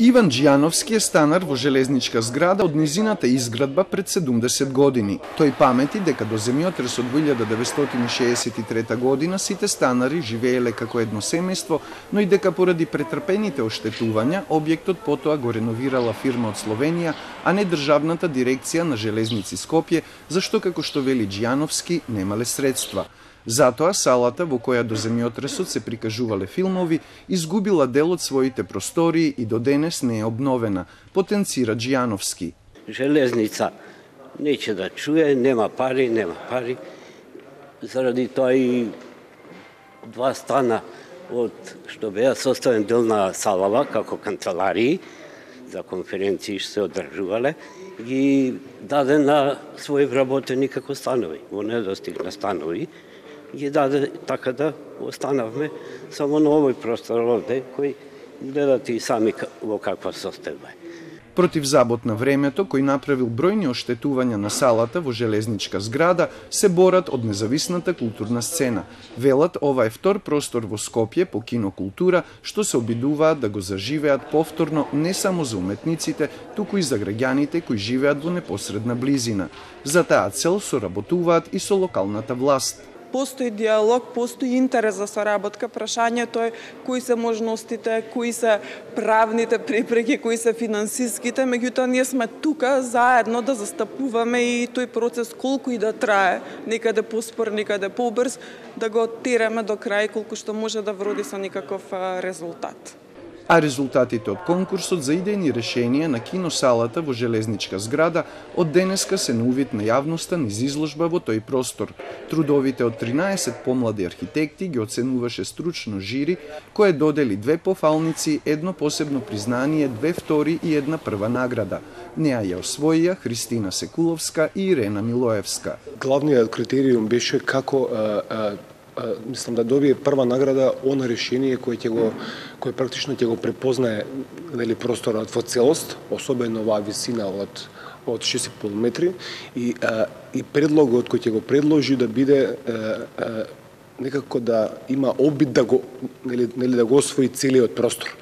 Иван Джијановски е станар во железничка зграда од низината изградба пред 70 години. Тој памети дека до земјотресот 1963 година сите станари живееле како едно семејство, но и дека поради претрпените оштетувања објектот потоа го реновирала фирма од Словенија, а не државната дирекција на железници Скопје, зашто како што вели Джијановски немале средства. Затоа салата во која до земјотресот се прикажувале филмови изгубила дел од своите простории и до денес не е обновена, потенцира Джијановски. Железница неќе да чуе, нема пари, нема пари. Заради тоа и два стана од што беа составен дел на салава како канцеларии за конференции што се одржувале ги даде на своји вработени како станови. Во недостиг на станови ги даде така да останавме само на овој простор овде, кој гледате и сами во каква состојба е. Против забот на времето, кој направил бројни оштетувања на салата во железничка зграда, се борат од независната културна сцена. Велат ова е втор простор во Скопје по кинокултура, што се обидуваат да го заживеат повторно не само за уметниците, туку и за граѓаните кои живеат во непосредна близина. За таа цел соработуваат и со локалната власт постои диалог, постои интерес за соработка. Прашањето е кои се можностите, кои се правните препреки, кои се финансиските, меѓутоа ние сме тука заедно да застапуваме и тој процес колку и да трае, некаде поспор, некаде побрз, да го тераме до крај колку што може да вроди со никаков резултат а резултатите од конкурсот за идејни решенија на киносалата во железничка зграда од денеска се на увид на јавноста низ изложба во тој простор. Трудовите од 13 помлади архитекти ги оценуваше стручно жири, кое додели две пофалници, едно посебно признание, две втори и една прва награда. Неа ја освоија Христина Секуловска и Ирена Милоевска. Главниот критериум беше како мислам да добие прва награда она решение кое ќе го кое практично ќе го препознае нели просторот во целост, особено оваа висина од од 6,5 метри и а, и предлогот кој ќе го предложи да биде а, а, некако да има обид да го нели, нели да го освои целиот простор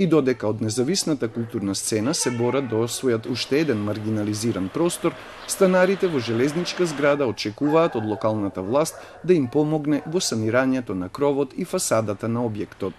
и додека од независната културна сцена се борат да освојат уште еден маргинализиран простор, станарите во железничка зграда очекуваат од локалната власт да им помогне во санирањето на кровот и фасадата на објектот.